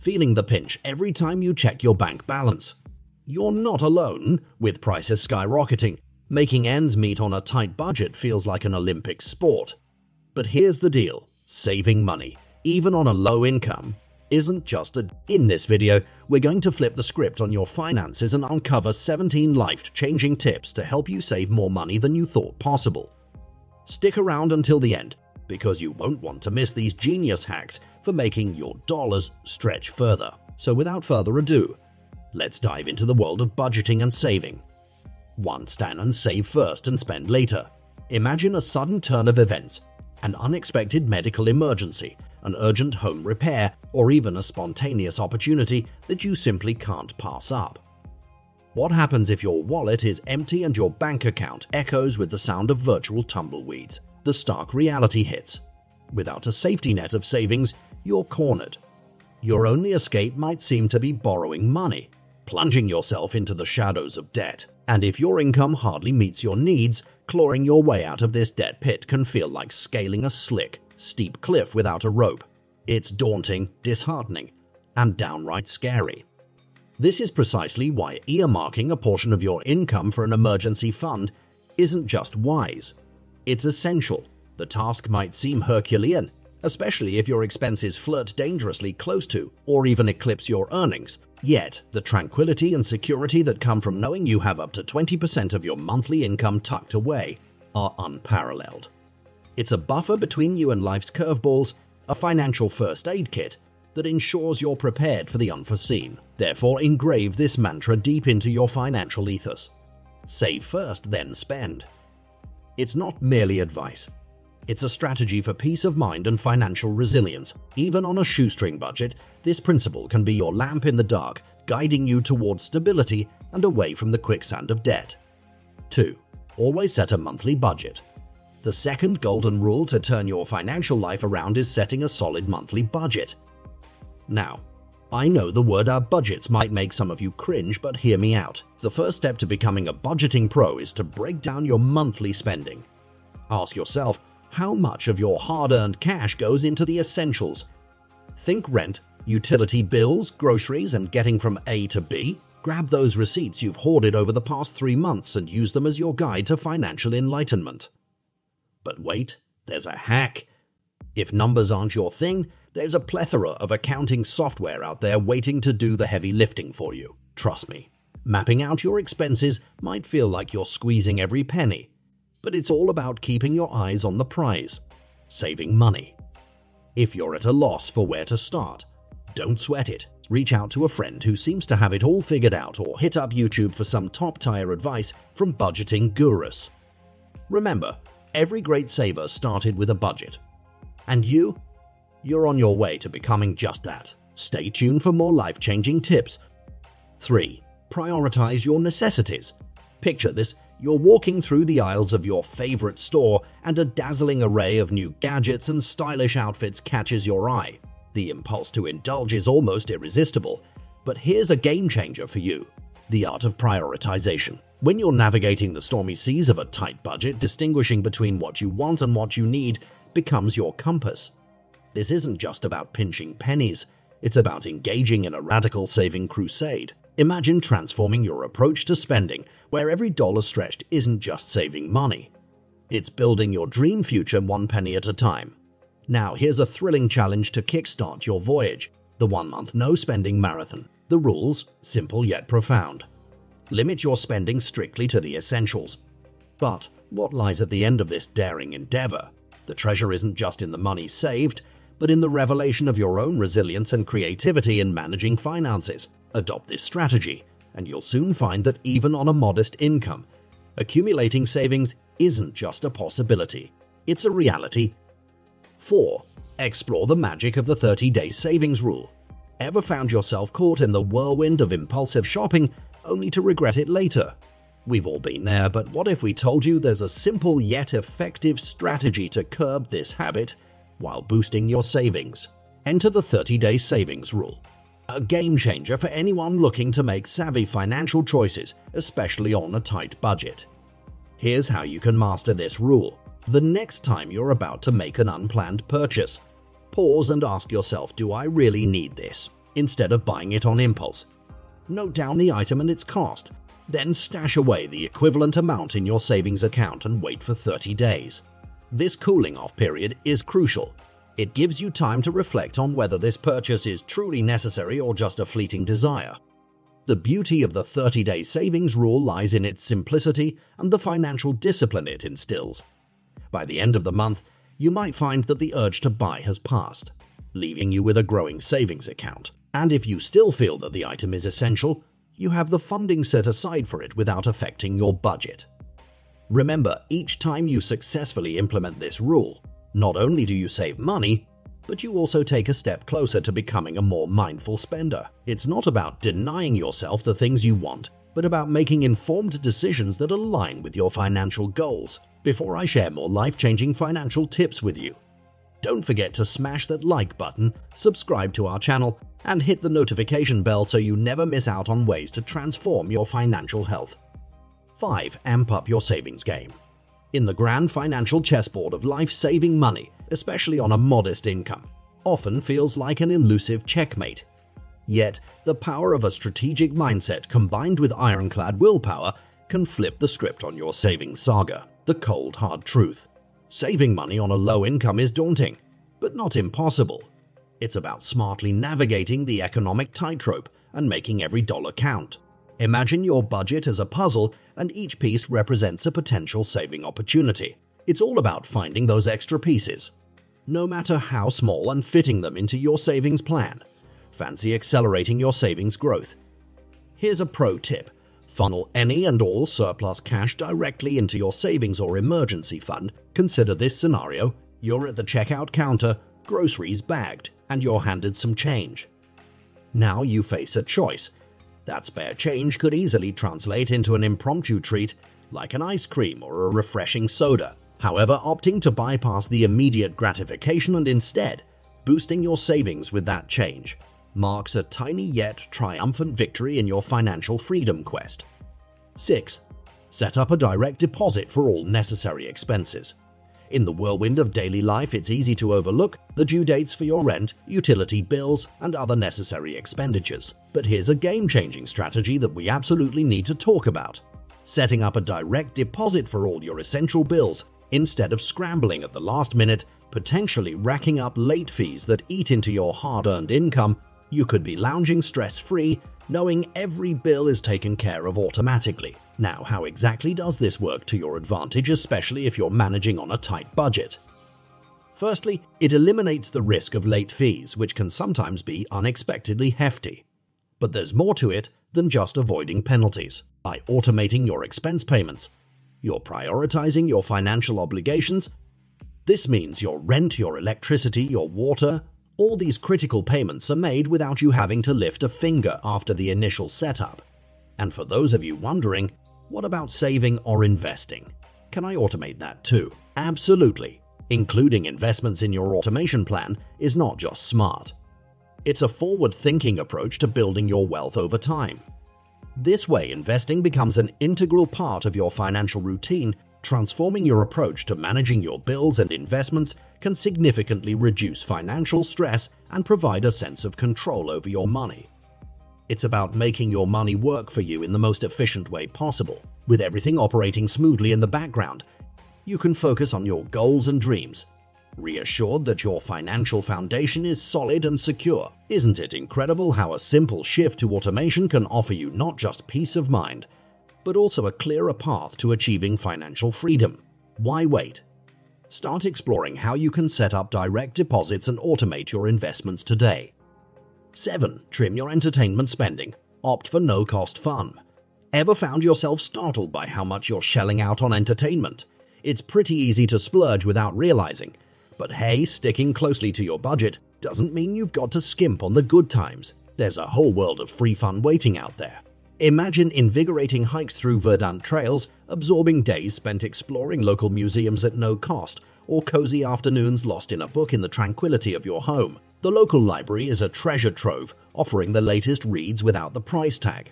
feeling the pinch every time you check your bank balance. You're not alone, with prices skyrocketing. Making ends meet on a tight budget feels like an Olympic sport. But here's the deal saving money, even on a low income, isn't just a. In this video, we're going to flip the script on your finances and uncover 17 life changing tips to help you save more money than you thought possible. Stick around until the end, because you won't want to miss these genius hacks for making your dollars stretch further. So, without further ado, let's dive into the world of budgeting and saving. 1. Stand and save first and spend later. Imagine a sudden turn of events, an unexpected medical emergency, an urgent home repair, or even a spontaneous opportunity that you simply can't pass up. What happens if your wallet is empty and your bank account echoes with the sound of virtual tumbleweeds? The stark reality hits. Without a safety net of savings, you're cornered. Your only escape might seem to be borrowing money, plunging yourself into the shadows of debt. And if your income hardly meets your needs, clawing your way out of this debt pit can feel like scaling a slick, steep cliff without a rope. It's daunting, disheartening, and downright scary. This is precisely why earmarking a portion of your income for an emergency fund isn't just wise, it's essential. The task might seem Herculean, especially if your expenses flirt dangerously close to or even eclipse your earnings. Yet, the tranquility and security that come from knowing you have up to 20% of your monthly income tucked away are unparalleled. It's a buffer between you and life's curveballs, a financial first aid kit that ensures you're prepared for the unforeseen. Therefore, engrave this mantra deep into your financial ethos. Save first, then spend. It's not merely advice. It's a strategy for peace of mind and financial resilience. Even on a shoestring budget, this principle can be your lamp in the dark, guiding you towards stability and away from the quicksand of debt. 2. Always set a monthly budget. The second golden rule to turn your financial life around is setting a solid monthly budget. Now, I know the word our budgets might make some of you cringe, but hear me out. The first step to becoming a budgeting pro is to break down your monthly spending. Ask yourself how much of your hard earned cash goes into the essentials. Think rent, utility bills, groceries, and getting from A to B. Grab those receipts you've hoarded over the past three months and use them as your guide to financial enlightenment. But wait, there's a hack. If numbers aren't your thing, there's a plethora of accounting software out there waiting to do the heavy lifting for you. Trust me, mapping out your expenses might feel like you're squeezing every penny, but it's all about keeping your eyes on the prize saving money. If you're at a loss for where to start, don't sweat it. Reach out to a friend who seems to have it all figured out or hit up YouTube for some top tier advice from budgeting gurus. Remember, every great saver started with a budget. And you you're on your way to becoming just that. Stay tuned for more life changing tips. 3. Prioritize your necessities. Picture this you're walking through the aisles of your favorite store, and a dazzling array of new gadgets and stylish outfits catches your eye. The impulse to indulge is almost irresistible. But here's a game changer for you the art of prioritization. When you're navigating the stormy seas of a tight budget, distinguishing between what you want and what you need becomes your compass. This isn't just about pinching pennies, it's about engaging in a radical saving crusade. Imagine transforming your approach to spending, where every dollar stretched isn't just saving money. It's building your dream future one penny at a time. Now, here's a thrilling challenge to kickstart your voyage the one month no spending marathon. The rules, simple yet profound. Limit your spending strictly to the essentials. But what lies at the end of this daring endeavor? The treasure isn't just in the money saved, but in the revelation of your own resilience and creativity in managing finances. Adopt this strategy, and you'll soon find that even on a modest income, accumulating savings isn't just a possibility, it's a reality. 4. Explore the magic of the 30 day savings rule. Ever found yourself caught in the whirlwind of impulsive shopping only to regret it later? We've all been there, but what if we told you there's a simple yet effective strategy to curb this habit while boosting your savings. Enter the 30 day savings rule. A game changer for anyone looking to make savvy financial choices, especially on a tight budget. Here's how you can master this rule. The next time you're about to make an unplanned purchase, pause and ask yourself Do I really need this? instead of buying it on impulse. Note down the item and its cost, then stash away the equivalent amount in your savings account and wait for 30 days. This cooling off period is crucial. It gives you time to reflect on whether this purchase is truly necessary or just a fleeting desire. The beauty of the 30 day savings rule lies in its simplicity and the financial discipline it instills. By the end of the month, you might find that the urge to buy has passed, leaving you with a growing savings account. And if you still feel that the item is essential, you have the funding set aside for it without affecting your budget. Remember, each time you successfully implement this rule, not only do you save money, but you also take a step closer to becoming a more mindful spender. It's not about denying yourself the things you want, but about making informed decisions that align with your financial goals. Before I share more life changing financial tips with you, don't forget to smash that like button, subscribe to our channel, and hit the notification bell so you never miss out on ways to transform your financial health. 5. Amp up your savings game. In the grand financial chessboard of life, saving money, especially on a modest income, often feels like an elusive checkmate. Yet, the power of a strategic mindset combined with ironclad willpower can flip the script on your savings saga. The cold, hard truth. Saving money on a low income is daunting, but not impossible. It's about smartly navigating the economic tightrope and making every dollar count. Imagine your budget as a puzzle and each piece represents a potential saving opportunity. It's all about finding those extra pieces, no matter how small, and fitting them into your savings plan. Fancy accelerating your savings growth? Here's a pro tip funnel any and all surplus cash directly into your savings or emergency fund. Consider this scenario you're at the checkout counter, groceries bagged, and you're handed some change. Now you face a choice. That spare change could easily translate into an impromptu treat like an ice cream or a refreshing soda. However, opting to bypass the immediate gratification and instead boosting your savings with that change marks a tiny yet triumphant victory in your financial freedom quest. 6. Set up a direct deposit for all necessary expenses. In the whirlwind of daily life, it's easy to overlook the due dates for your rent, utility bills, and other necessary expenditures. But here's a game changing strategy that we absolutely need to talk about setting up a direct deposit for all your essential bills instead of scrambling at the last minute, potentially racking up late fees that eat into your hard earned income. You could be lounging stress free, knowing every bill is taken care of automatically. Now, how exactly does this work to your advantage, especially if you're managing on a tight budget? Firstly, it eliminates the risk of late fees, which can sometimes be unexpectedly hefty. But there's more to it than just avoiding penalties. By automating your expense payments, you're prioritizing your financial obligations. This means your rent, your electricity, your water, all these critical payments are made without you having to lift a finger after the initial setup. And for those of you wondering, what about saving or investing? Can I automate that too? Absolutely. Including investments in your automation plan is not just smart. It's a forward thinking approach to building your wealth over time. This way, investing becomes an integral part of your financial routine, transforming your approach to managing your bills and investments can significantly reduce financial stress and provide a sense of control over your money. It's about making your money work for you in the most efficient way possible. With everything operating smoothly in the background, you can focus on your goals and dreams, reassured that your financial foundation is solid and secure. Isn't it incredible how a simple shift to automation can offer you not just peace of mind, but also a clearer path to achieving financial freedom? Why wait? Start exploring how you can set up direct deposits and automate your investments today. 7. Trim your entertainment spending. Opt for no cost fun. Ever found yourself startled by how much you're shelling out on entertainment? It's pretty easy to splurge without realizing. But hey, sticking closely to your budget doesn't mean you've got to skimp on the good times. There's a whole world of free fun waiting out there. Imagine invigorating hikes through verdant trails, absorbing days spent exploring local museums at no cost, or cozy afternoons lost in a book in the tranquility of your home. The local library is a treasure trove, offering the latest reads without the price tag.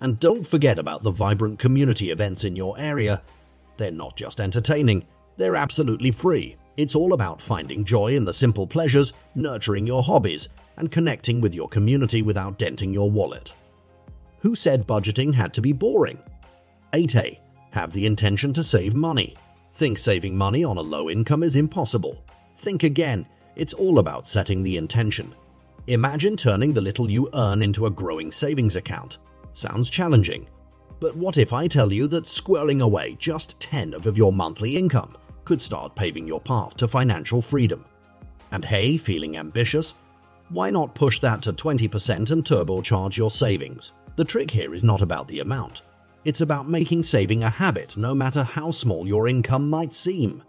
And don't forget about the vibrant community events in your area. They're not just entertaining, they're absolutely free. It's all about finding joy in the simple pleasures, nurturing your hobbies, and connecting with your community without denting your wallet. Who said budgeting had to be boring? 8a. Have the intention to save money. Think saving money on a low income is impossible. Think again, it's all about setting the intention. Imagine turning the little you earn into a growing savings account. Sounds challenging. But what if I tell you that squirreling away just 10 of your monthly income could start paving your path to financial freedom? And hey, feeling ambitious? Why not push that to 20% and turbocharge your savings? The trick here is not about the amount. It's about making saving a habit no matter how small your income might seem.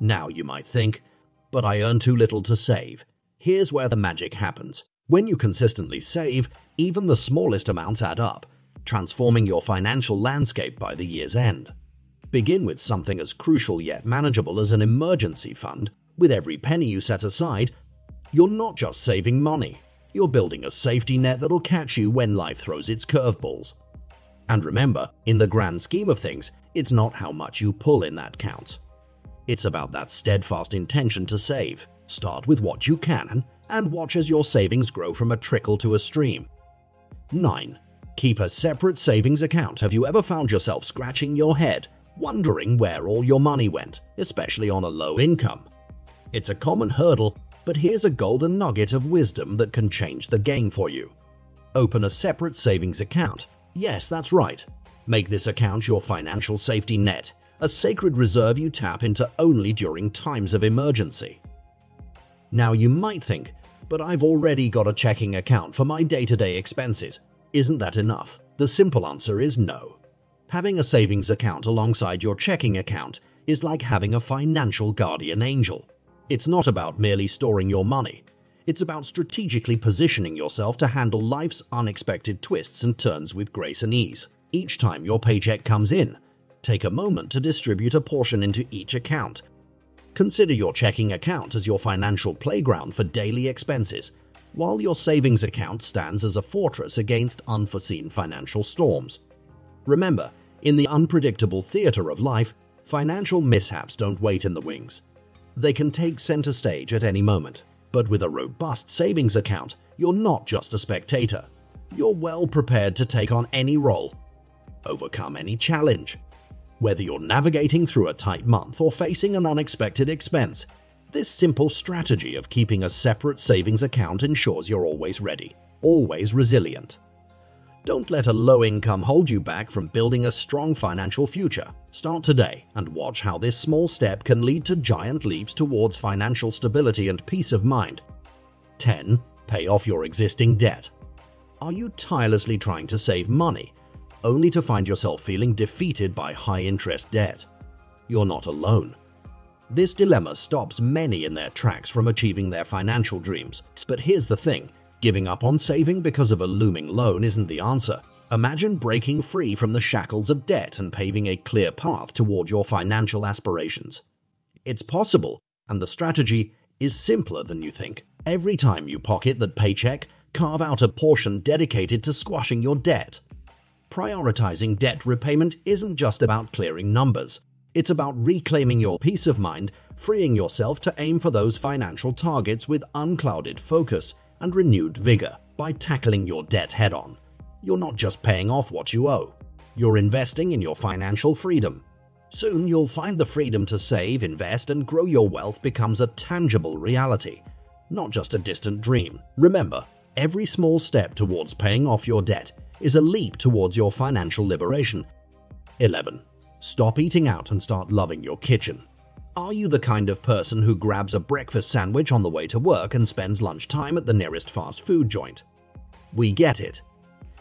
Now you might think, but I earn too little to save. Here's where the magic happens. When you consistently save, even the smallest amounts add up, transforming your financial landscape by the year's end. Begin with something as crucial yet manageable as an emergency fund. With every penny you set aside, you're not just saving money, you're building a safety net that'll catch you when life throws its curveballs. And remember, in the grand scheme of things, it's not how much you pull in that counts. It's about that steadfast intention to save. Start with what you can and watch as your savings grow from a trickle to a stream. 9. Keep a separate savings account. Have you ever found yourself scratching your head, wondering where all your money went, especially on a low income? It's a common hurdle but here's a golden nugget of wisdom that can change the game for you. Open a separate savings account. Yes, that's right. Make this account your financial safety net, a sacred reserve you tap into only during times of emergency. Now you might think, but I've already got a checking account for my day to day expenses. Isn't that enough? The simple answer is no. Having a savings account alongside your checking account is like having a financial guardian angel. It's not about merely storing your money. It's about strategically positioning yourself to handle life's unexpected twists and turns with grace and ease. Each time your paycheck comes in, take a moment to distribute a portion into each account. Consider your checking account as your financial playground for daily expenses, while your savings account stands as a fortress against unforeseen financial storms. Remember, in the unpredictable theater of life, financial mishaps don't wait in the wings. They can take center stage at any moment. But with a robust savings account, you're not just a spectator. You're well prepared to take on any role, overcome any challenge. Whether you're navigating through a tight month or facing an unexpected expense, this simple strategy of keeping a separate savings account ensures you're always ready, always resilient. Don't let a low income hold you back from building a strong financial future. Start today and watch how this small step can lead to giant leaps towards financial stability and peace of mind. 10. Pay off your existing debt. Are you tirelessly trying to save money, only to find yourself feeling defeated by high interest debt? You're not alone. This dilemma stops many in their tracks from achieving their financial dreams. But here's the thing Giving up on saving because of a looming loan isn't the answer. Imagine breaking free from the shackles of debt and paving a clear path toward your financial aspirations. It's possible, and the strategy is simpler than you think. Every time you pocket that paycheck, carve out a portion dedicated to squashing your debt. Prioritizing debt repayment isn't just about clearing numbers. It's about reclaiming your peace of mind, freeing yourself to aim for those financial targets with unclouded focus and renewed vigor by tackling your debt head on. You're not just paying off what you owe, you're investing in your financial freedom. Soon you'll find the freedom to save, invest, and grow your wealth becomes a tangible reality, not just a distant dream. Remember, every small step towards paying off your debt is a leap towards your financial liberation. 11. Stop eating out and start loving your kitchen. Are you the kind of person who grabs a breakfast sandwich on the way to work and spends lunchtime at the nearest fast food joint? We get it.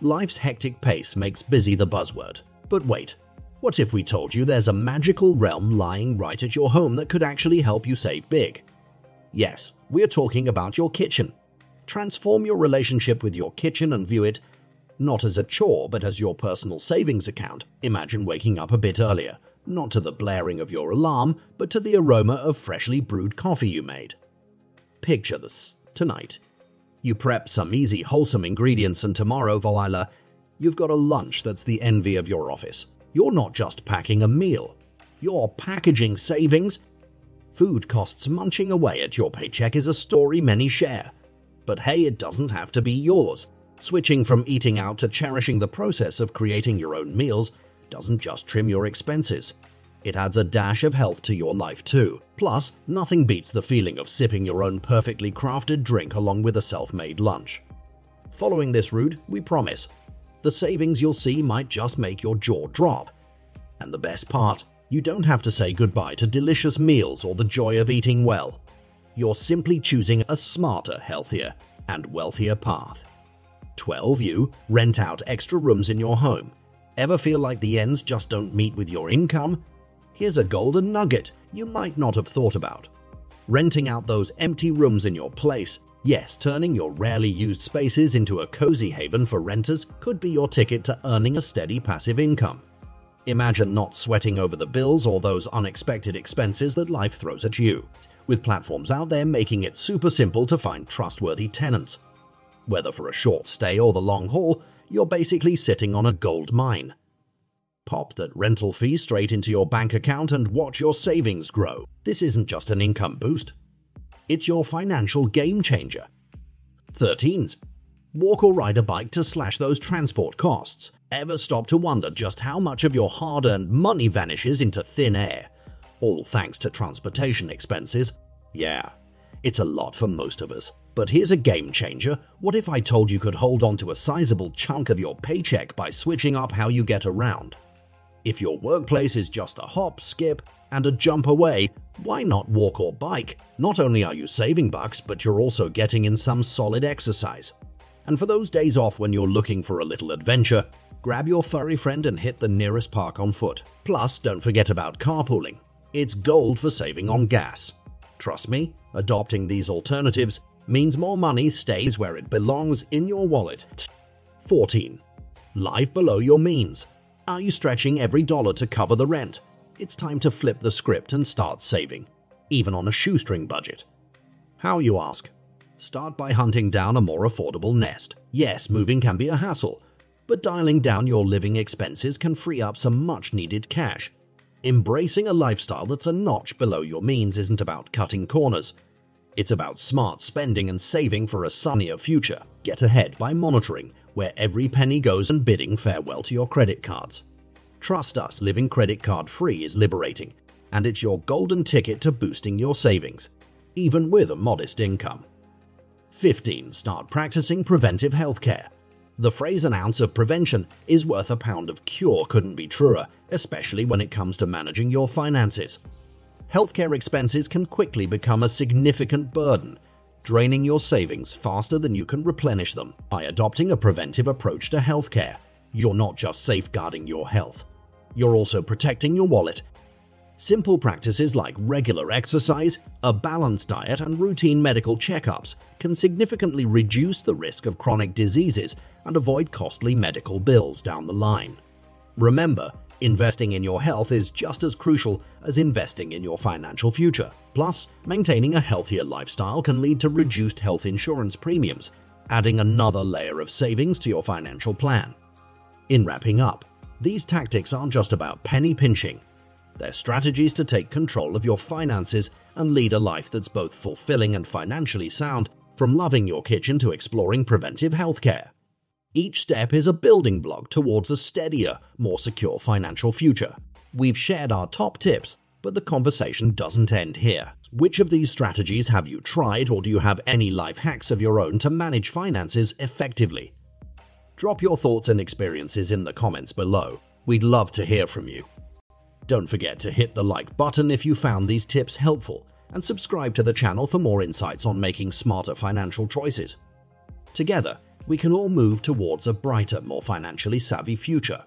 Life's hectic pace makes busy the buzzword. But wait, what if we told you there's a magical realm lying right at your home that could actually help you save big? Yes, we're talking about your kitchen. Transform your relationship with your kitchen and view it not as a chore but as your personal savings account. Imagine waking up a bit earlier not to the blaring of your alarm, but to the aroma of freshly brewed coffee you made. Picture this tonight. You prep some easy, wholesome ingredients, and tomorrow, voila, you've got a lunch that's the envy of your office. You're not just packing a meal, you're packaging savings Food costs munching away at your paycheck is a story many share. But hey, it doesn't have to be yours. Switching from eating out to cherishing the process of creating your own meals doesn't just trim your expenses. It adds a dash of health to your life too. Plus, nothing beats the feeling of sipping your own perfectly crafted drink along with a self-made lunch. Following this route, we promise, the savings you'll see might just make your jaw drop. And the best part, you don't have to say goodbye to delicious meals or the joy of eating well. You're simply choosing a smarter, healthier, and wealthier path. 12. You rent out extra rooms in your home. Ever feel like the ends just don't meet with your income? Here's a golden nugget you might not have thought about. Renting out those empty rooms in your place, yes, turning your rarely used spaces into a cozy haven for renters could be your ticket to earning a steady passive income. Imagine not sweating over the bills or those unexpected expenses that life throws at you, with platforms out there making it super simple to find trustworthy tenants. Whether for a short stay or the long haul, you're basically sitting on a gold mine. Pop that rental fee straight into your bank account and watch your savings grow. This isn't just an income boost. It's your financial game changer. 13s. Walk or ride a bike to slash those transport costs. Ever stop to wonder just how much of your hard-earned money vanishes into thin air? All thanks to transportation expenses. Yeah, it's a lot for most of us. But here's a game changer. What if I told you could hold on to a sizable chunk of your paycheck by switching up how you get around? If your workplace is just a hop, skip, and a jump away, why not walk or bike? Not only are you saving bucks, but you're also getting in some solid exercise. And for those days off when you're looking for a little adventure, grab your furry friend and hit the nearest park on foot. Plus, don't forget about carpooling. It's gold for saving on gas. Trust me, adopting these alternatives means more money stays where it belongs in your wallet. 14. Live below your means. Are you stretching every dollar to cover the rent? It's time to flip the script and start saving, even on a shoestring budget. How, you ask? Start by hunting down a more affordable nest. Yes, moving can be a hassle, but dialing down your living expenses can free up some much needed cash. Embracing a lifestyle that's a notch below your means isn't about cutting corners. It's about smart spending and saving for a sunnier future. Get ahead by monitoring where every penny goes and bidding farewell to your credit cards. Trust us, living credit card free is liberating, and it's your golden ticket to boosting your savings, even with a modest income. 15. Start practicing preventive healthcare. The phrase an ounce of prevention is worth a pound of cure couldn't be truer, especially when it comes to managing your finances. Healthcare expenses can quickly become a significant burden, draining your savings faster than you can replenish them. By adopting a preventive approach to healthcare, you're not just safeguarding your health, you're also protecting your wallet. Simple practices like regular exercise, a balanced diet, and routine medical checkups can significantly reduce the risk of chronic diseases and avoid costly medical bills down the line. Remember, investing in your health is just as crucial as investing in your financial future. Plus, maintaining a healthier lifestyle can lead to reduced health insurance premiums, adding another layer of savings to your financial plan. In wrapping up, these tactics aren't just about penny pinching. They're strategies to take control of your finances and lead a life that's both fulfilling and financially sound, from loving your kitchen to exploring preventive healthcare. Each step is a building block towards a steadier, more secure financial future. We've shared our top tips, but the conversation doesn't end here. Which of these strategies have you tried, or do you have any life hacks of your own to manage finances effectively? Drop your thoughts and experiences in the comments below. We'd love to hear from you. Don't forget to hit the like button if you found these tips helpful and subscribe to the channel for more insights on making smarter financial choices. Together, we can all move towards a brighter, more financially savvy future.